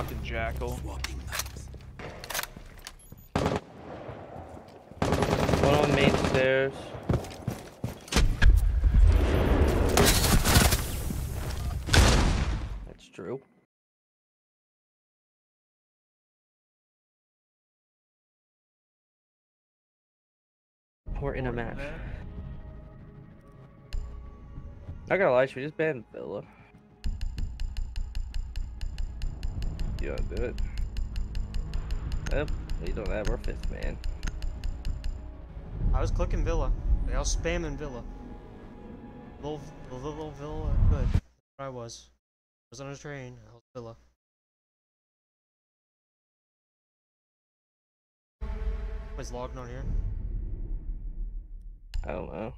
Fucking jackal. One on main stairs. That's true. We're in a match. I gotta lie, should we just ban Villa? You wanna do it? Yep, you don't have our fifth man. I was clicking Villa. I was spamming Villa. Little, little, little Villa, good. I was. I was on a train. I was Villa. Was logged on here? I don't know.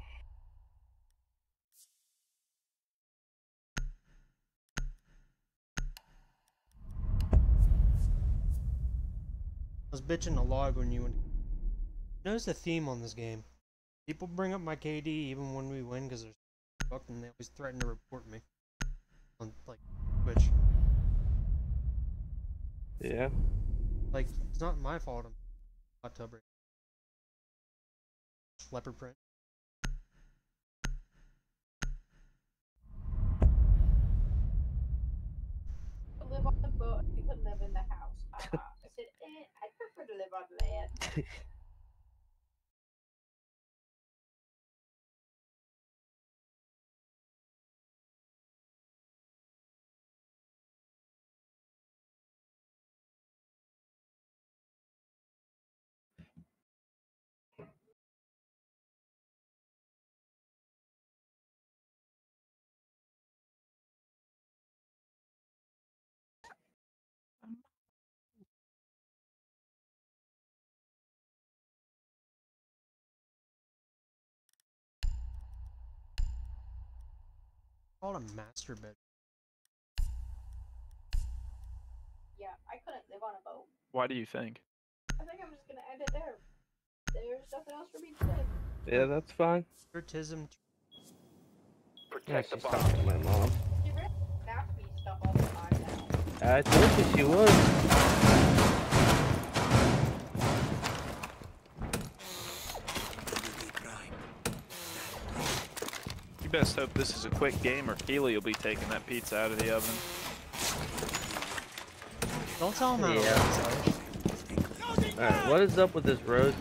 Was bitching a log when you went. Notice the theme on this game. People bring up my KD even when we win because they're fucked and they always threaten to report me on like Twitch. Yeah. Like it's not my fault. I'm hot tub right. Leopard print. could live on the boat, you could live in the house. Said, eh, I prefer to live on land. Called a master bed. Yeah, I couldn't live on a boat. Why do you think? I think I'm just gonna end it there. There's nothing else for me to say. Yeah, that's fine. Autism. Yeah, Protect the bomb. to my mom. You really have to be stuff all the time now. I told you she was. Best hope this is a quick game or Keely will be taking that pizza out of the oven. Don't tell him how to Yeah. live, Sarge. Alright, what is up with this rose?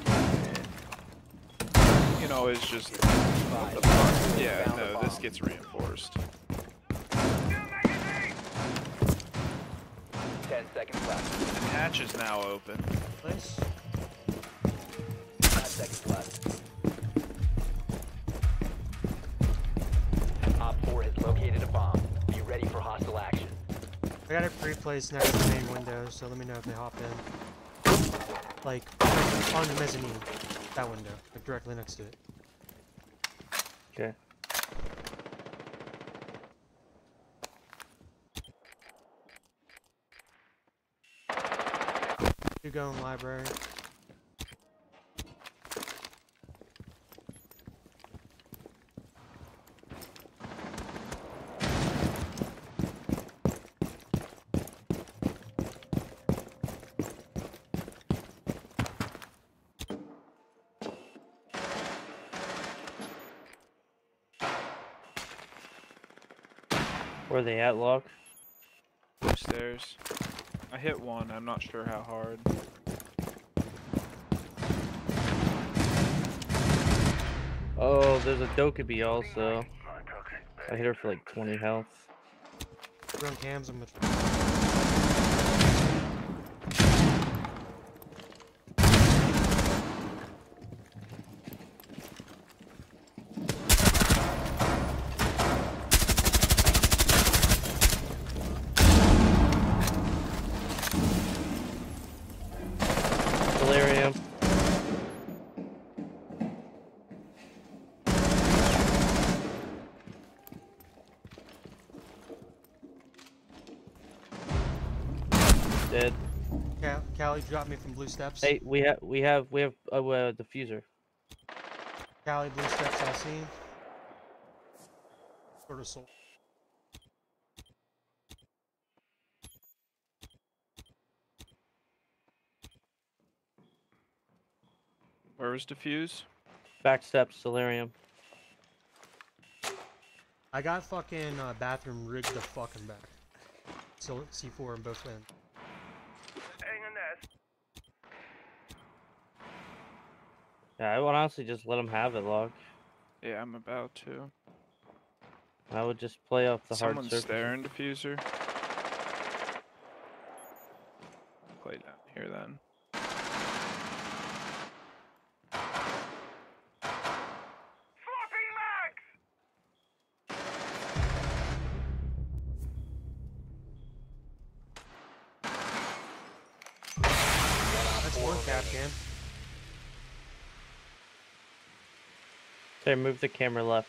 You know, it's just. The Yeah, no, this gets reinforced. Ten seconds left. And hatch is now open. Place. Got next to the main window, so let me know if they hop in. Like on the mezzanine, that window, like directly next to it. Okay. You go in library. Where are they at, Lock? Upstairs. I hit one, I'm not sure how hard. Oh, there's a Dokkaebi also. I hit her for like 20 health. Run cams. I'm gonna. Kali dropped me from blue steps. Hey, we have we have we have uh, a uh, diffuser. Kali, blue steps, I see. Sort of soul. Where was diffuse? Back steps, solarium. I got fucking uh, bathroom rigged the fucking back. So C4 in both ends. Yeah, I would honestly just let them have it, log. Yeah, I'm about to. I would just play off the hard surface. Someone's surface. staring diffuser. Play down here then. Okay, move the camera left.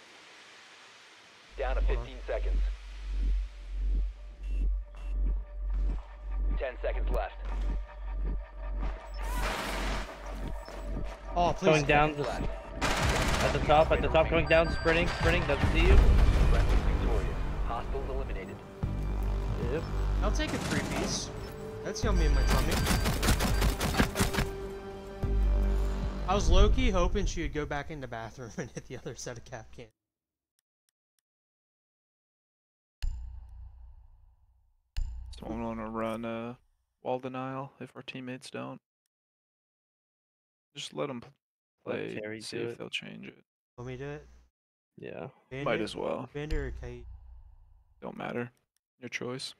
Down to Hold 15 seconds. 10 seconds left. Oh, please. Going down the, Left. at the top, at the top, going down, sprinting, sprinting, doesn't see you. Hostiles eliminated. Yep. I'll take a three piece. That's yummy in my tummy. I was low key hoping she would go back in the bathroom and hit the other set of cap can. Someone want to run uh, wall denial if our teammates don't. Just let them play. Terry see if it. they'll change it. Want me to do it? Yeah. Might as well. Bandit or Kaid? Don't matter. Your choice.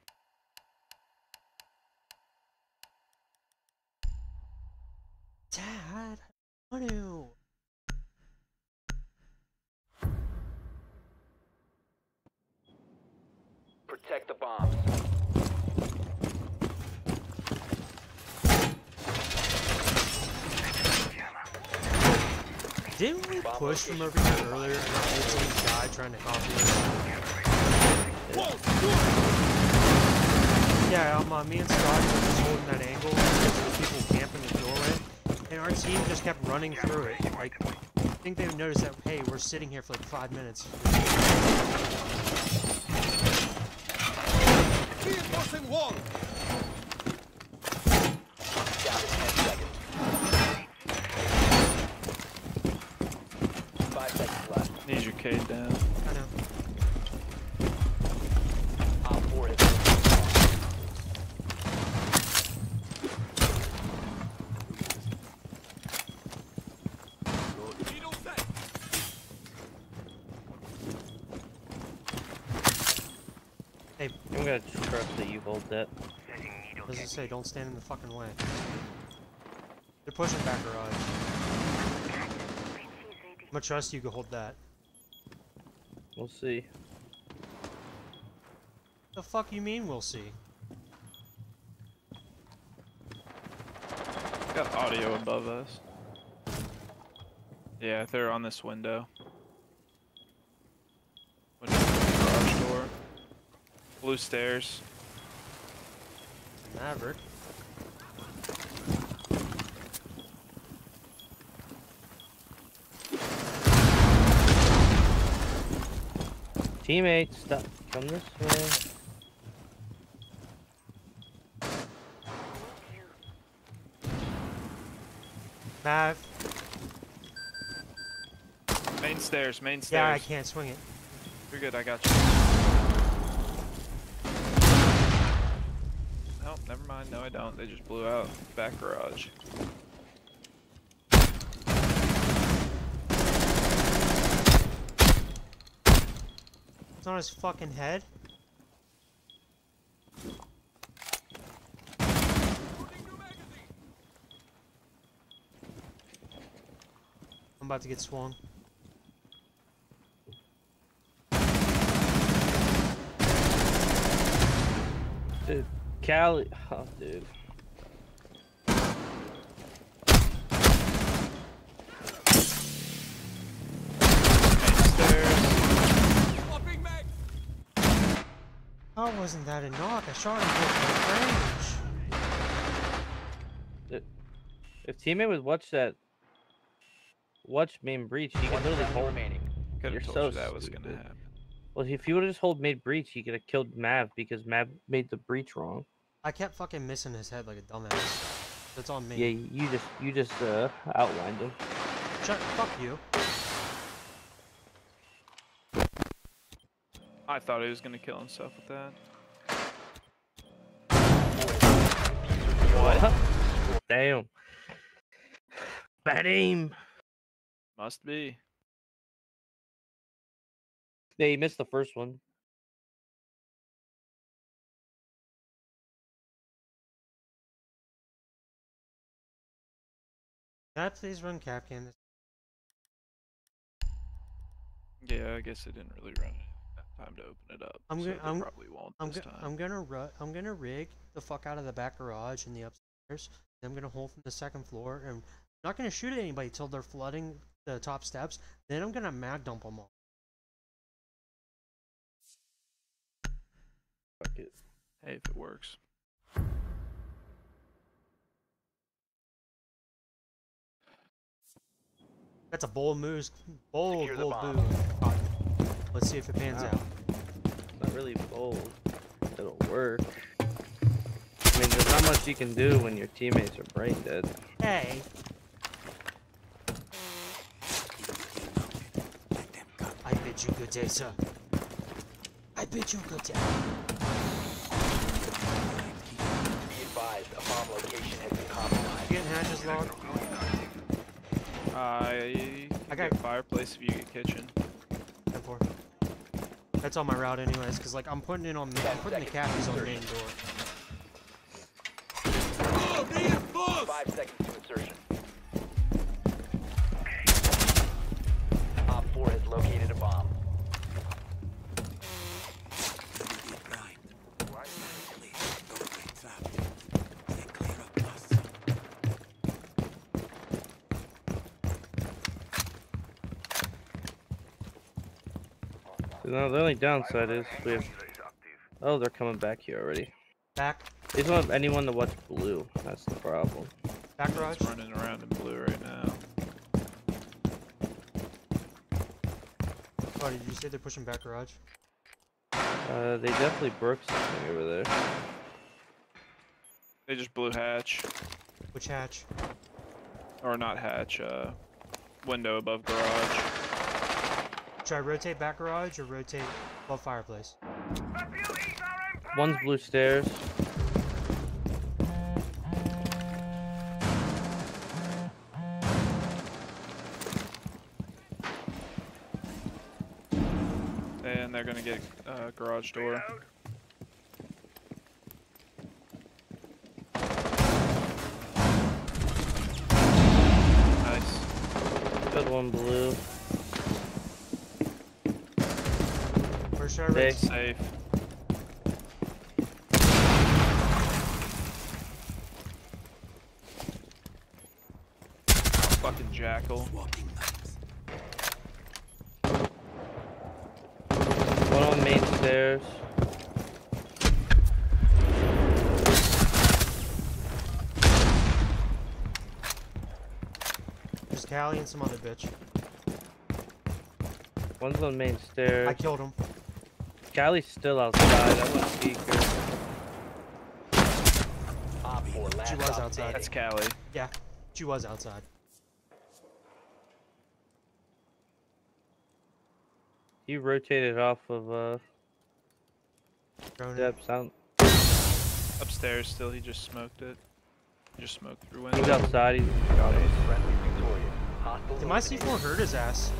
Dad, I want to. Protect the bombs. Didn't we push from over here earlier and team died trying to copy us? Yeah, um, uh, me and Scott were just holding that angle there people camping and our team just kept running through it. Like, I think they noticed that, hey, we're sitting here for like five minutes. Down to 10 seconds. 5 seconds left. Need your K down. I know. Op 4 has been destroyed. Hey, I'm gonna trust that you hold that. as I say, don't stand in the fucking way. They're pushing back garage. I'm gonna trust you to hold that. We'll see. The fuck you mean we'll see? Got audio above us. Yeah, they're on this window. Window garage door. Blue stairs. Maverick. Teammates, stop. Come this way. Mav. Main stairs, main stairs. Yeah, I can't swing it. You're good, I got you. Nope, never mind. No, I don't. They just blew out back garage. It's on his fucking head. I'm about to get swung. Dude, Kali. Oh, dude. Main stairs. How wasn't that a knock? I shot him with range. If teammate would watch that, watch main breach, he could literally friendly hold. remaining. Could have told so you that was gonna happen. Well, if you would have just hold mid breach, he could have killed Mav because Mav made the breach wrong. I kept fucking missing his head like a dumbass. That's on me. Yeah, you just you just uh outlined him. Shut. Fuck you. I thought he was gonna kill himself with that. What? Damn. Bad aim. Must be. Yeah, he missed the first one. Can I please run Kapkan? This Yeah, I guess it didn't really run time to open it up. I'm gonna- they I'm- probably won't I'm, this go- time. I'm gonna ru- I'm gonna rig the fuck out of the back garage and the upstairs. Then I'm gonna hold from the second floor and I'm not gonna shoot at anybody till they're flooding the top steps. Then I'm gonna mag dump them all. Fuck it. Hey, if it works. That's a bold move. Bold, Secure bold move. Let's see if it pans Wow. out. Not really bold. It'll work. I mean, there's not much you can do when your teammates are brain dead. Hey. I bid you good day, sir. I bid you good day. Compromised. Uh, you getting hatches log? I I got got- fireplace if you get kitchen. Ten four. That's on my route anyways, cause like I'm putting it on me. I'm putting the cappies on the main door. Five seconds to insertion. Op 4 has located a bomb. No, the only downside is we have. Oh, they're coming back here already. Back, They don't have anyone to watch blue. That's the problem. back garage. It's running around in blue right now. Oh, did you say they're pushing back garage? Uh, they definitely broke something over there. They just blew hatch. Which hatch? Or not hatch, uh, window above garage. Should I rotate back garage or rotate above fireplace? One's blue stairs. And they're gonna get uh, garage door. Nice. Good one blue. Where should I They- rotate? Safe. Fucking jackal. One on main stairs. There's Kali and some other bitch. One's on main stairs. I killed him. Kali's still outside. I want to peek her. Op 4 last She was outside. That's standing. Callie. Yeah, she was outside. He rotated off of uh Drone in. depths out. Upstairs still, he just smoked it. Just smoked through He's outside. He's got it. Friendly victorious. Hostiles Did my. C4 hurt his ass?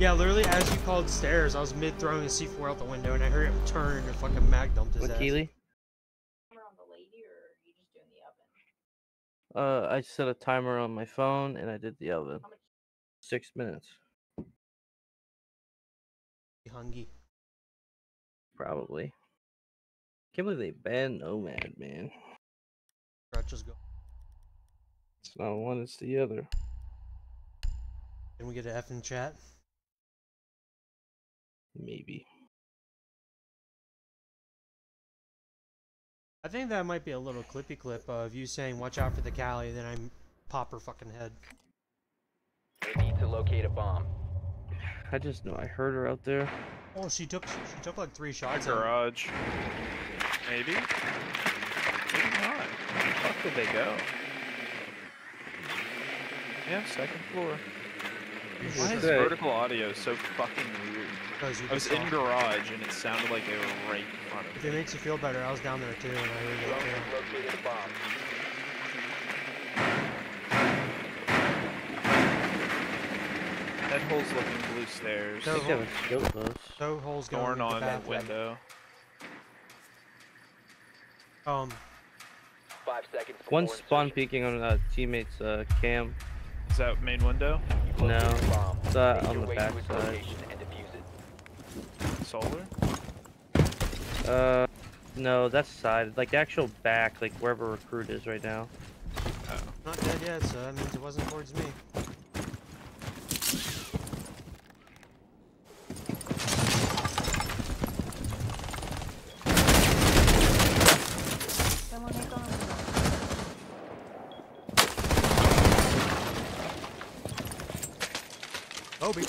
Yeah, literally, as you called stairs, I was mid throwing a C4 out the window and I heard him turn and fucking mag dumped his What ass. Keely? The lady, or are you just doing the oven? Uh, I set a timer on my phone and I did the oven. Six minutes, Hungy. probably. Can't believe they banned Nomad, man. Crutches go. It's not one, it's the other. Can we get an F in chat? Maybe. I think that might be a little clippy clip of you saying "Watch out for the Kali," then I pop her fucking head. They need to locate a bomb. I just know I heard her out there. Oh, she took she took like three shots. at him. garage. Maybe? Maybe not. Where the fuck did they go? Yeah, second floor. Usually Why is vertical audio so fucking weird? because you I was can in talk. garage and it sounded like they were right in front of If me. it makes you feel better, I was down there too, and I heard Drone it has too. located a hole's looking blue stairs. I think they have a skill post. So holes going Thorn into on bathroom. window. Um, Five seconds. One spawn peeking on a teammate's uh, cam. Is that main window? You No, located it's, uh, on the way to its backside. location and defuse it. Solar? Uh, no, that's side. Like the actual back, like wherever recruit is right now. Oh. not dead yet, so that means it wasn't towards me. Obi.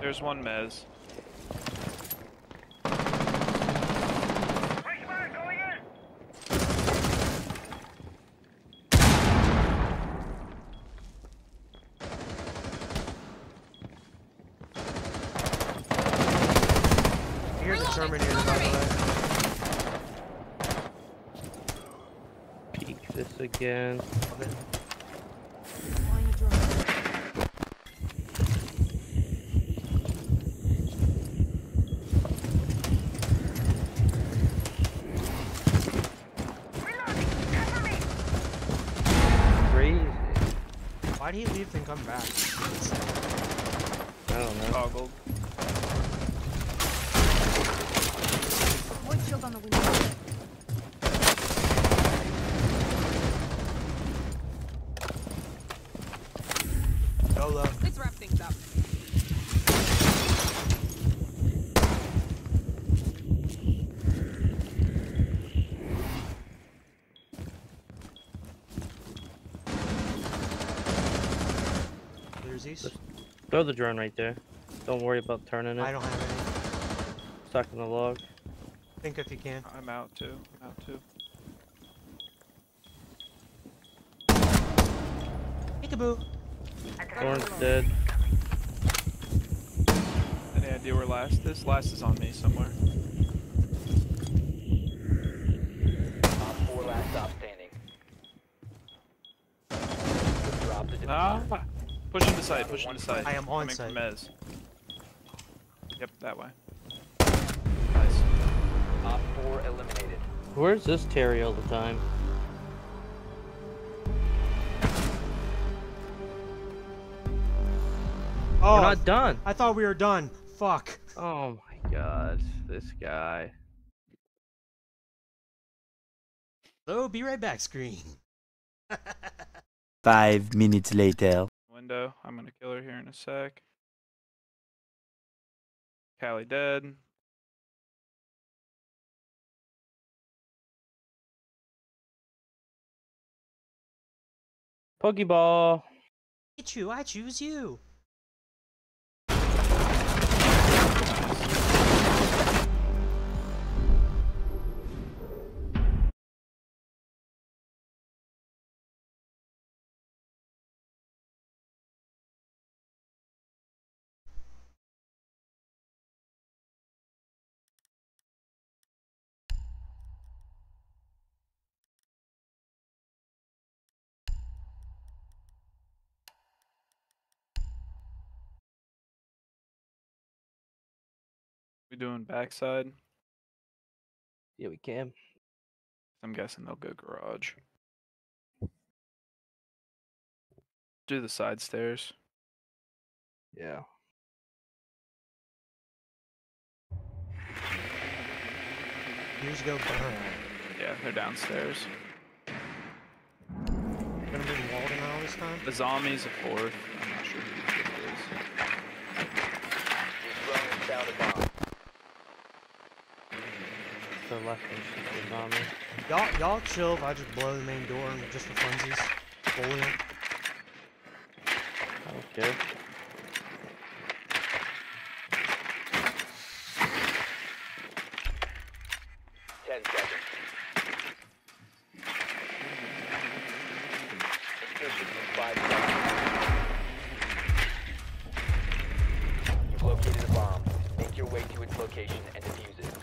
There's one mez. Here's a Terminator, by the way. Peek this again. Love it. Crazy. Why'd he leave and come back? I don't know. Toggled. Void shield on the window. YOLO. Let's wrap things up. There's these. Throw the drone right there. Don't worry about turning it. I don't have any. Stuck in the log. Think if you can. I'm out too. Out too. Peekaboo. Thorn's dead. Any idea where last is? Last is on me somewhere. Op 4 last stop standing. Drop the Ah! Diffuser. Push into sight, push into sight. I am on Coming from site. Mez. Yep, that way. Nice. Op 4 eliminated. Where's this Terry all the time? Oh, We're not done. I thought we were done. Fuck. Oh my god, this guy. Hello, be right back screen. Five minutes later. Window. I'm gonna kill her here in a sec. Kali dead. Pokeball. You, I choose you. We doing backside? Yeah, we can. I'm guessing they'll go garage. Do the side stairs. Yeah. Years ago, burn. Yeah, they're downstairs. Gonna bring Walden out this time. The zombie's a fourth. I'm not sure who it is. Your drone has found a bomb. The left is on me. Y'all, y'all chill if I just blow the main door and just for funsies. Bully 'em. I don't care. Ten seconds. location and defuse it.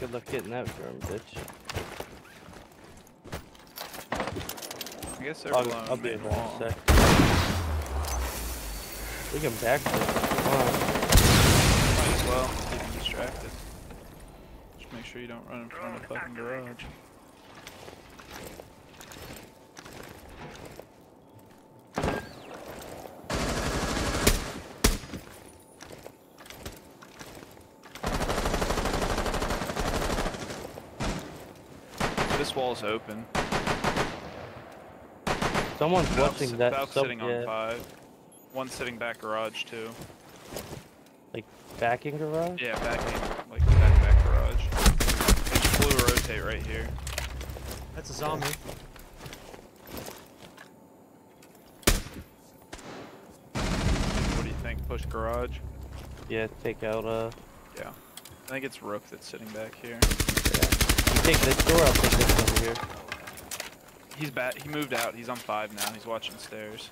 Good luck getting that drone, bitch. I guess they're I'll, I'll be in a sec. We can back on. Might as well keep them distracted. Just make sure you don't run in front of the fucking garage. This wall's open. Someone's Valve's, watching that Valve's sub sitting on yeah, five. One sitting back garage too. Like backing garage. Yeah, backing, like back back garage. They just blew a rotate right here. That's a zombie. What do you think? Push garage? Yeah, take out uh. Yeah. I think it's Rook that's sitting back here. Take this door. I'll take this over here. He's back. He moved out. He's on five now. He's watching stairs.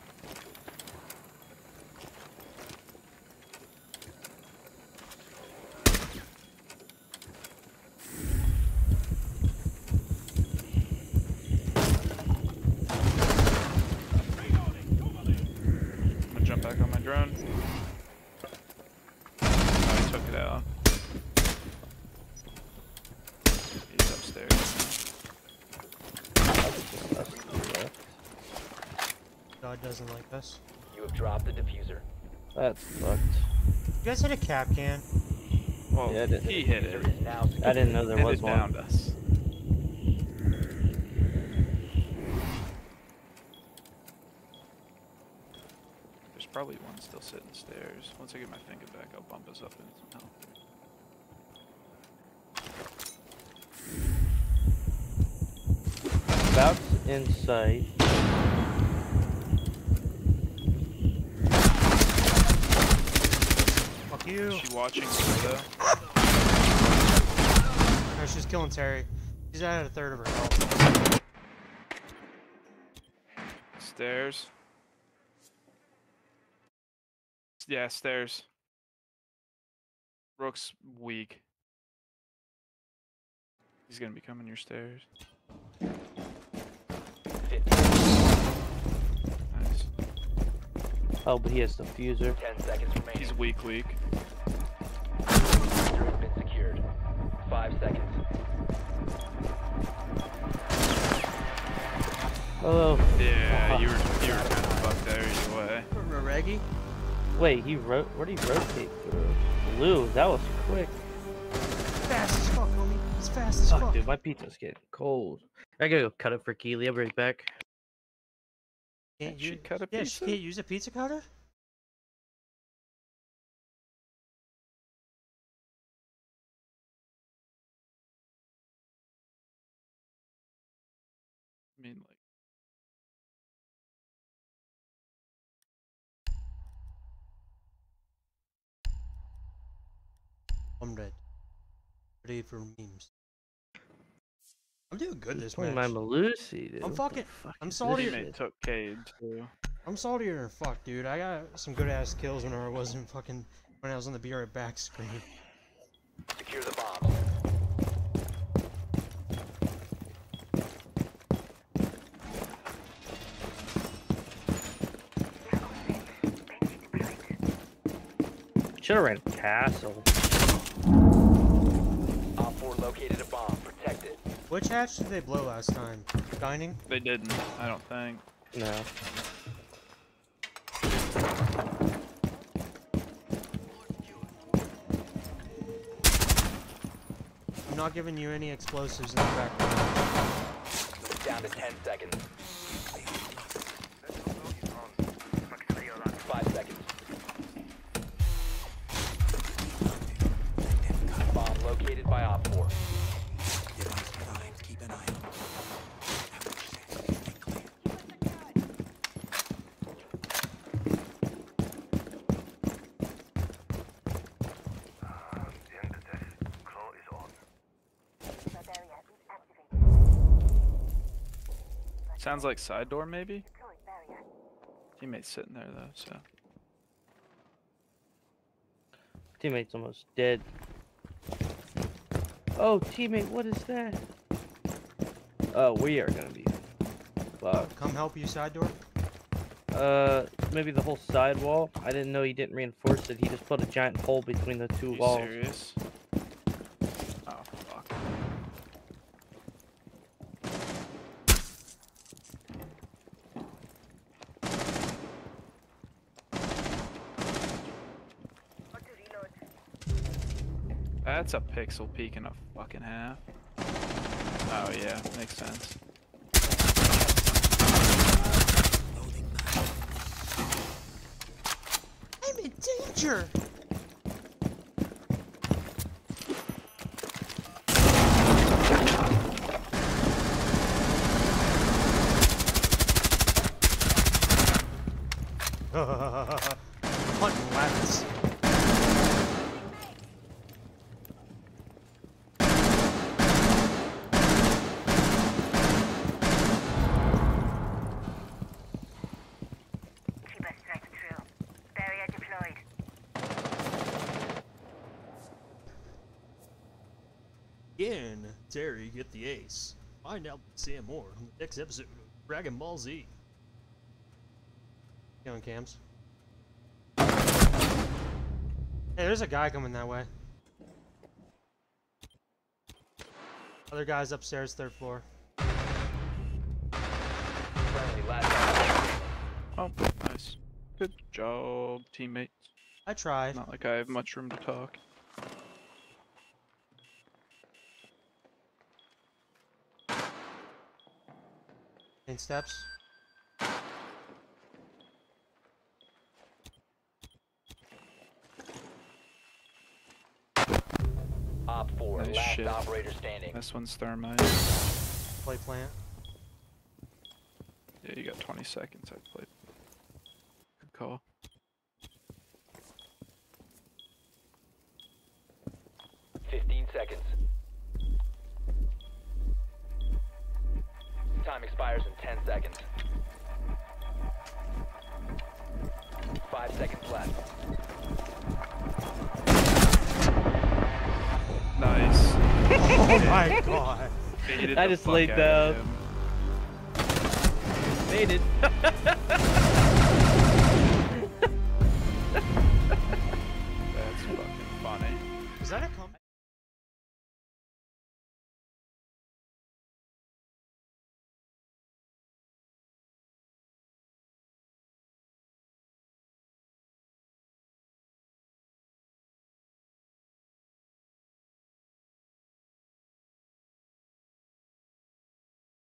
I'm gonna jump back on my drone. Oh, he took it out. He's upstairs. Us two left. God doesn't like us. You have dropped the diffuser. That's fucked. You guys hit a Kapkan. Well, Yeah, I did. he hit Diffuser it. is now secured. I didn't know there and was it one. downed us. There's probably one still sitting stairs. Once I get my finger back, I'll bump us up in some help. About in sight. You. Is she watching Florida? No, she's killing Terry. She's at a third of her health. Stairs. Yeah, stairs. Rook's weak. He's gonna be coming your stairs. Nice. Oh, but he has the fuser. 10 seconds remaining. He's weak, weak. Oh, Yeah, you were you were kind of fucked there either way. Reggie? wait, he wrote. Where did he rotate through? Blue. That was quick. Fast as fuck, homie. It's fast as Fuck, fuck. dude, my pizza's getting cold. I gotta go cut it for Keely. I'll be right back. Can't She you- cut a yeah, pizza? she can't use a pizza cutter? I'm dead. Ready for memes. I'm doing good this Playing match. my Melusi, dude. I'm What fucking- fuck I'm is salty this shit? took Kaid too. I'm saltier than fuck, dude. I got some good ass kills when I wasn't fucking when I was on the be right back screen. Secure the bombs. Should've ran castle. Op 4 located a bomb. Protect it. Which hatch did they blow last time? Dining? They didn't, I don't think. No. I'm not giving you any explosives in the back. Down to 10 seconds. Five seconds. Bomb located by Op 4. Sounds like side door maybe? Teammate's sitting there though, so Teammate's almost dead. Oh, teammate, what is that? Oh, we are gonna be. Fuck. Come help you, side door. Uh, maybe the whole side wall. I didn't know he didn't reinforce it. He just put a giant hole between the two you walls. serious? Oh fuck. That's a pixel peek and a fucking half. Oh yeah, makes sense. I'm in danger. Hunting rabbits. Keep us strike true. Barrier deployed. Again, Terry get the ace. Find out Sam more on the next episode of Dragon Ball Z. Going cams. Hey, there's a guy coming that way. Other guys upstairs, third floor. Friendly, last Oh, nice. Good job, teammates. I tried. Not like I have much room to talk. Main steps. Op 4, Nice last shit. operator standing. This one's thermite. Play plant. Yeah, you got 20 seconds. I played. Good call. Fifteen seconds. Time expires in ten seconds. Five seconds left. Nice. Oh my god. Baited I just fuck laid down. him. Made it.